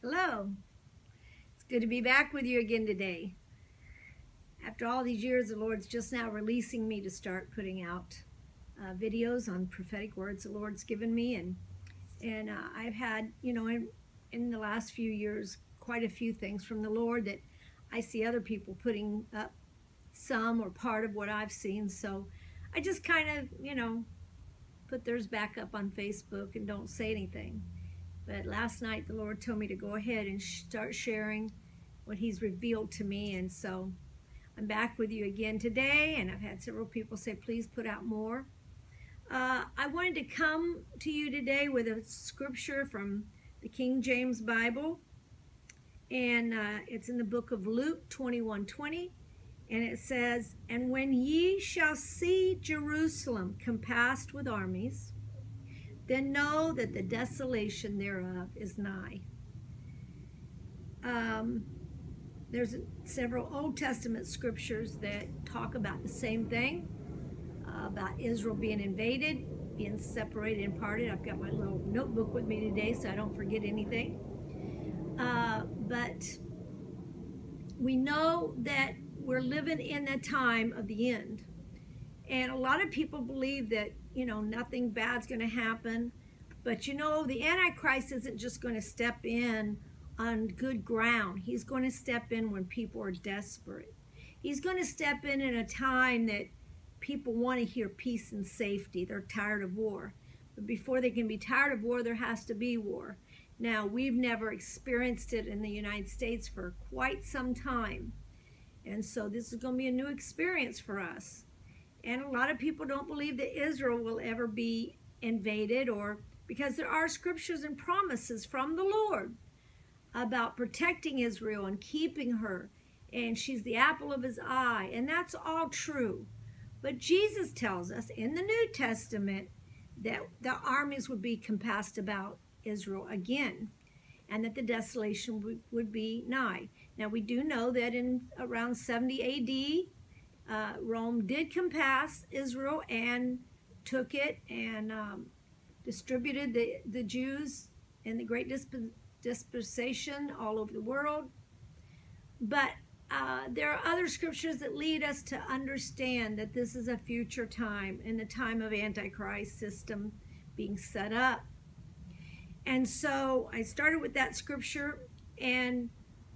Hello. It's good to be back with you again today. After all these years, the Lord's just now releasing me to start putting out uh, videos on prophetic words the Lord's given me. And, and uh, I've had, you know, in, in the last few years, quite a few things from the Lord that I see other people putting up some or part of what I've seen. So I just kind of, you know, put theirs back up on Facebook and don't say anything. But last night the Lord told me to go ahead and start sharing what He's revealed to me. And so I'm back with you again today. And I've had several people say, please put out more. Uh, I wanted to come to you today with a scripture from the King James Bible. And uh, it's in the book of Luke 21 20. And it says, And when ye shall see Jerusalem compassed with armies, then know that the desolation thereof is nigh. Um, there's several Old Testament scriptures that talk about the same thing, uh, about Israel being invaded, being separated and parted. I've got my little notebook with me today so I don't forget anything. Uh, but we know that we're living in the time of the end. And a lot of people believe that, you know, nothing bad's going to happen. But you know, the Antichrist isn't just going to step in on good ground. He's going to step in when people are desperate. He's going to step in in a time that people want to hear peace and safety. They're tired of war. But before they can be tired of war, there has to be war. Now, we've never experienced it in the United States for quite some time. And so this is going to be a new experience for us. And a lot of people don't believe that Israel will ever be invaded or because there are scriptures and promises from the Lord about protecting Israel and keeping her. And she's the apple of his eye. And that's all true. But Jesus tells us in the New Testament that the armies would be compassed about Israel again and that the desolation would, be nigh. Now, we do know that in around 70 AD, uh, Rome did compass Israel and took it and um, distributed the, the Jews in the Great Disp Dispensation all over the world. But uh, there are other scriptures that lead us to understand that this is a future time in the time of Antichrist system being set up. And so I started with that scripture, and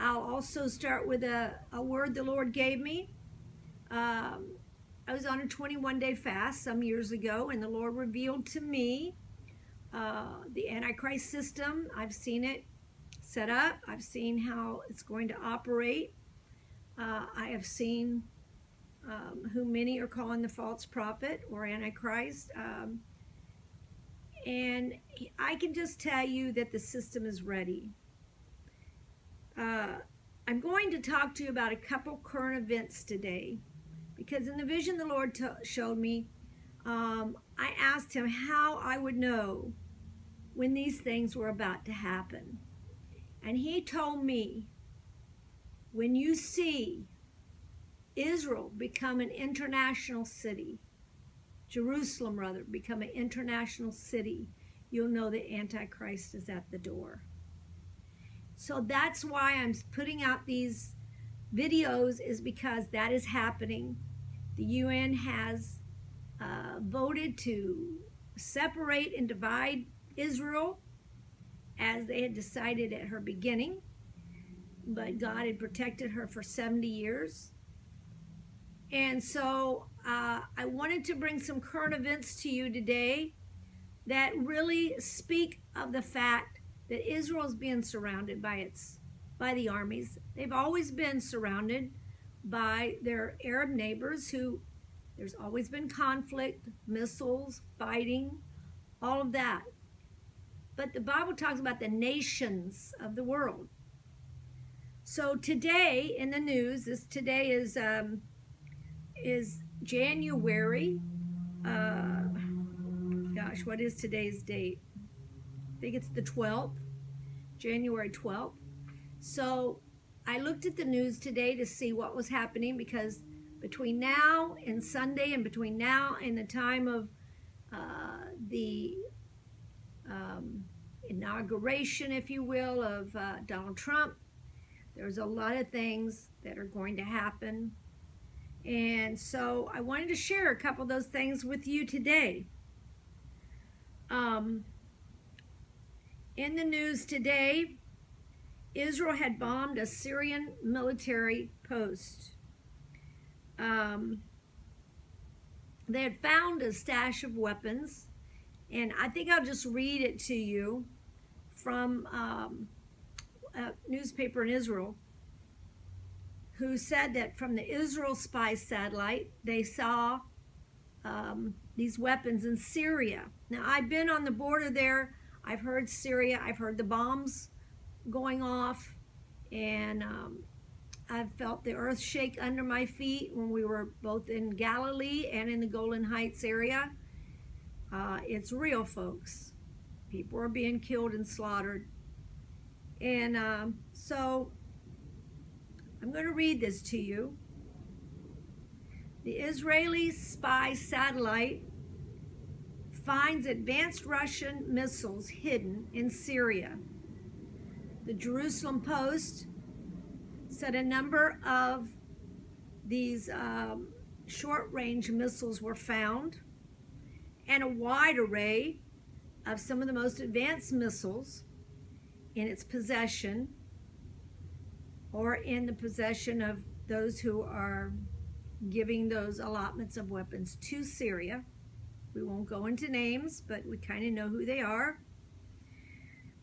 I'll also start with a, a word the Lord gave me. Um, I was on a 21 day fast some years ago, and the Lord revealed to me uh, the Antichrist system. I've seen it set up, I've seen how it's going to operate. Uh, I have seen um, who many are calling the false prophet or Antichrist. Um, and I can just tell you that the system is ready. Uh, I'm going to talk to you about a couple current events today because in the vision the Lord showed me, um, I asked him how I would know when these things were about to happen. And he told me, when you see Israel become an international city, Jerusalem, rather, become an international city, you'll know the Antichrist is at the door. So that's why I'm putting out these videos is because that is happening. The UN has uh, voted to separate and divide Israel as they had decided at her beginning, but God had protected her for 70 years. And so uh, I wanted to bring some current events to you today that really speak of the fact that Israel is being surrounded by its by the armies. They've always been surrounded by their Arab neighbors who there's always been conflict, missiles, fighting, all of that. But the Bible talks about the nations of the world. So today in the news, this today is um, is January. Uh, gosh, what is today's date? I think it's the 12th, January 12th. So I looked at the news today to see what was happening because between now and Sunday and between now and the time of uh, the um, inauguration, if you will, of uh, Donald Trump. There's a lot of things that are going to happen. And so I wanted to share a couple of those things with you today. Um, in the news today, Israel had bombed a Syrian military post. Um, they had found a stash of weapons, and I think I'll just read it to you from um, a newspaper in Israel who said that from the Israel spy satellite, they saw um, these weapons in Syria. Now, I've been on the border there. I've heard Syria. I've heard the bombs going off. And um, I've felt the earth shake under my feet when we were both in Galilee and in the Golan Heights area. Uh, it's real, folks. People are being killed and slaughtered. And um, so I'm going to read this to you. The Israeli spy satellite finds advanced Russian missiles hidden in Syria. The Jerusalem Post said a number of these um, short range missiles were found and a wide array of some of the most advanced missiles in its possession or in the possession of those who are giving those allotments of weapons to Syria. We won't go into names, but we kind of know who they are.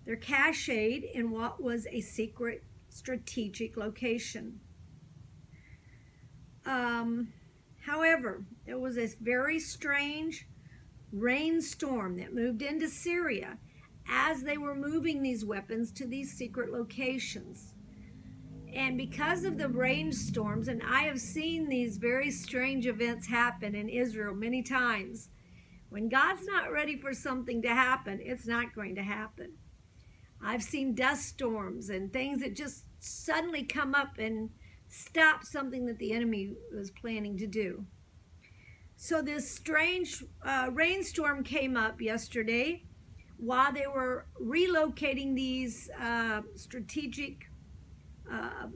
They're cached in what was a secret strategic location. Um, however, there was this very strange rainstorm that moved into Syria as they were moving these weapons to these secret locations. And because of the rainstorms, and I have seen these very strange events happen in Israel many times, when God's not ready for something to happen, it's not going to happen. I've seen dust storms and things that just suddenly come up and stop something that the enemy was planning to do. So this strange uh, rainstorm came up yesterday while they were relocating these uh, strategic uh,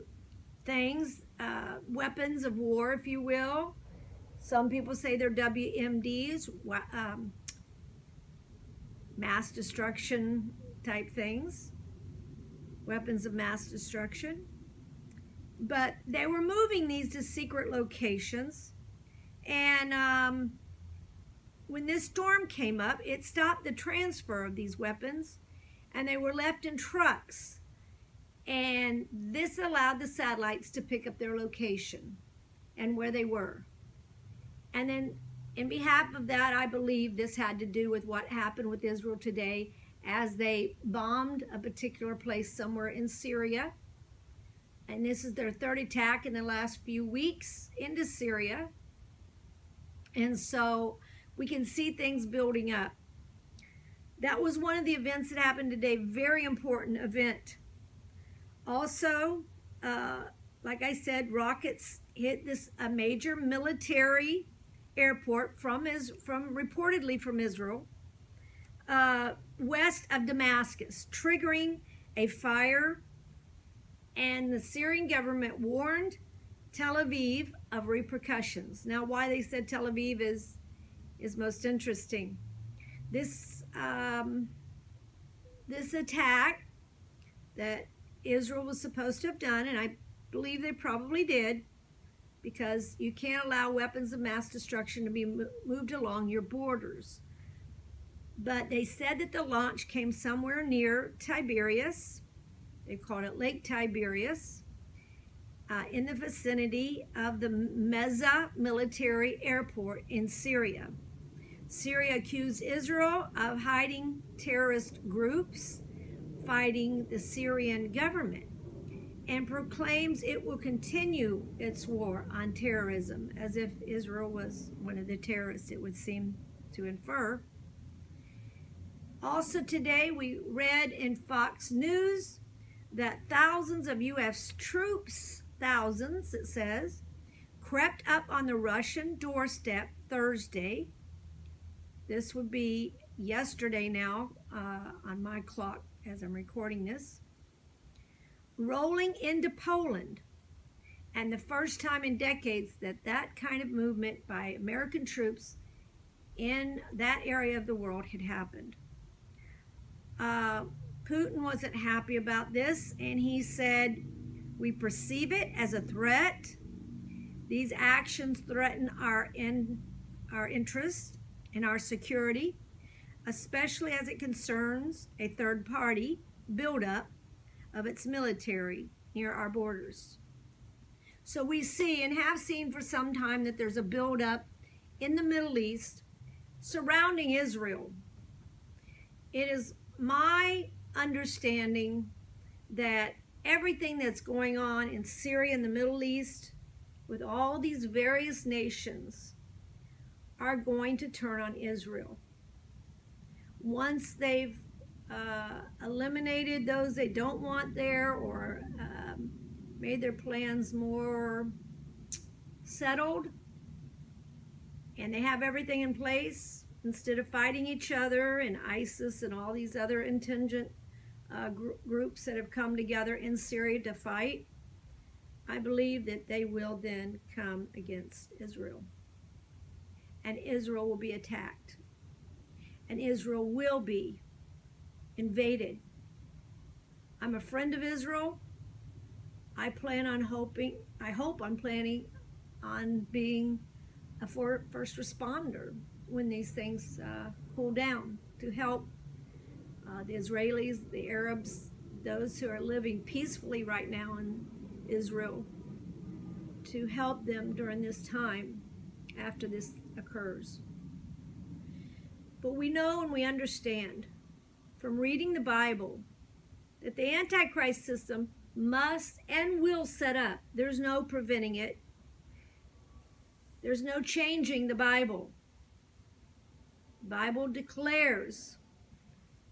things, uh, weapons of war, if you will. Some people say they're WMDs, um, mass destruction type things, weapons of mass destruction. But they were moving these to secret locations. And um, when this storm came up, it stopped the transfer of these weapons and they were left in trucks. And this allowed the satellites to pick up their location and where they were. And then, in behalf of that, I believe this had to do with what happened with Israel today as they bombed a particular place somewhere in Syria. And this is their third attack in the last few weeks into Syria. And so we can see things building up. That was one of the events that happened today, very important event. Also, uh, like I said, rockets hit this a major military airport from is from reportedly from Israel uh, west of Damascus, triggering a fire. And the Syrian government warned Tel Aviv of repercussions. Now, why they said Tel Aviv is is most interesting. This um, this attack that Israel was supposed to have done, and I believe they probably did, because you can't allow weapons of mass destruction to be moved along your borders but they said that the launch came somewhere near Tiberias. They called it Lake Tiberias, uh, in the vicinity of the Mezzeh military airport in Syria. Syria accused Israel of hiding terrorist groups fighting the Syrian government and proclaims it will continue its war on terrorism as if Israel was one of the terrorists, it would seem to infer. Also today we read in Fox News that thousands of U.S. troops, thousands it says, crept up on the Russian doorstep Thursday. This would be yesterday now, uh, on my clock as I'm recording this, rolling into Poland. And the first time in decades that that kind of movement by American troops in that area of the world had happened. Uh, Putin wasn't happy about this, and he said, We perceive it as a threat. These actions threaten our, in, our interest and our security, especially as it concerns a third party buildup of its military near our borders. So we see and have seen for some time that there's a buildup in the Middle East surrounding Israel. It is my understanding that everything that's going on in Syria and the Middle East with all these various nations are going to turn on Israel. Once they've uh, eliminated those they don't want there or um, made their plans more settled and they have everything in place instead of fighting each other and ISIS and all these other intelligent uh, gr groups that have come together in Syria to fight, I believe that they will then come against Israel. And Israel will be attacked. And Israel will be invaded. I'm a friend of Israel. I plan on hoping, I hope I'm planning on being a first responder when these things uh, cool down to help uh, the Israelis, the Arabs, those who are living peacefully right now in Israel, to help them during this time after this occurs. But we know and we understand from reading the Bible that the Antichrist system must and will set up. There's no preventing it. There's no changing the Bible. Bible declares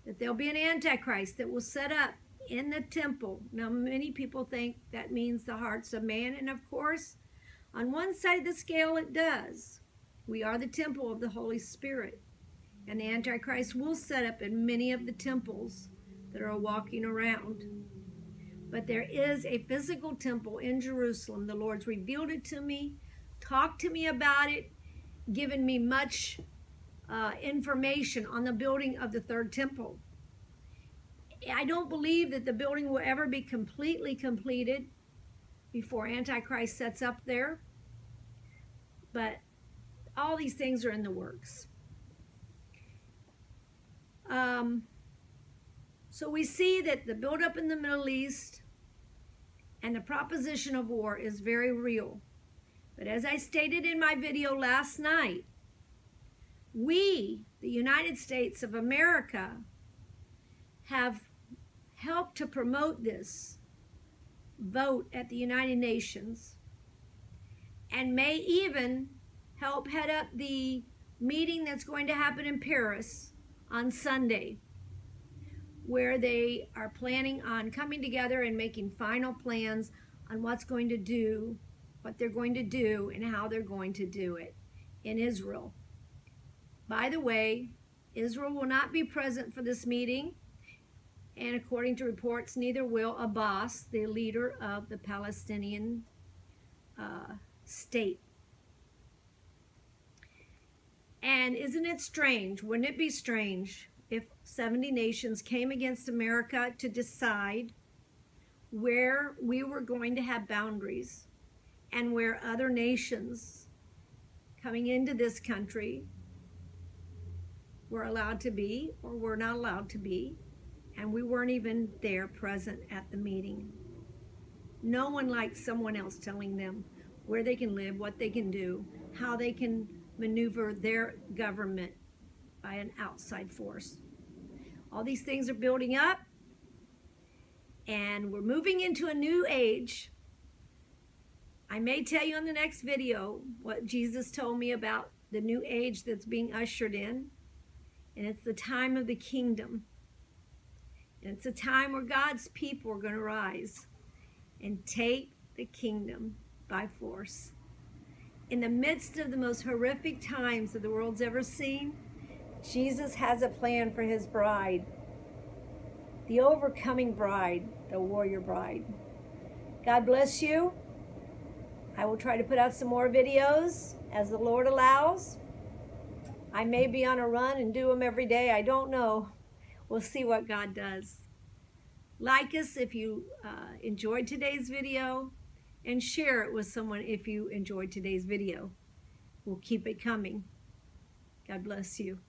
that there'll be an Antichrist that will set up in the temple. Now, many people think that means the hearts of man, and of course, on one side of the scale, it does. We are the temple of the Holy Spirit. And the Antichrist will set up in many of the temples that are walking around. But there is a physical temple in Jerusalem. The Lord's revealed it to me, talked to me about it, given me much uh, information on the building of the third temple. I don't believe that the building will ever be completely completed before Antichrist sets up there. But all these things are in the works. Um, so we see that the buildup in the Middle East and the proposition of war is very real. But as I stated in my video last night, we, the United States of America, have helped to promote this vote at the United Nations and may even help head up the meeting that's going to happen in Paris on Sunday, where they are planning on coming together and making final plans on what's going to do, what they're going to do, and how they're going to do it in Israel. By the way, Israel will not be present for this meeting, and according to reports, neither will Abbas, the leader of the Palestinian uh, state. And isn't it strange, wouldn't it be strange if 70 nations came against America to decide where we were going to have boundaries and where other nations coming into this country were allowed to be or were not allowed to be, and we weren't even there present at the meeting. No one likes someone else telling them where they can live, what they can do, how they can maneuver their government by an outside force. All these things are building up, and we're moving into a new age. I may tell you in the next video what Jesus told me about the new age that's being ushered in. And it's the time of the kingdom. And it's a time where God's people are going to rise and take the kingdom by force in the midst of the most horrific times that the world's ever seen, Jesus has a plan for his bride, the overcoming bride, the warrior bride. God bless you. I will try to put out some more videos as the Lord allows. I may be on a run and do them every day. I don't know. We'll see what God does. Like us if you uh, enjoyed today's video and share it with someone if you enjoyed today's video. We'll keep it coming. God bless you.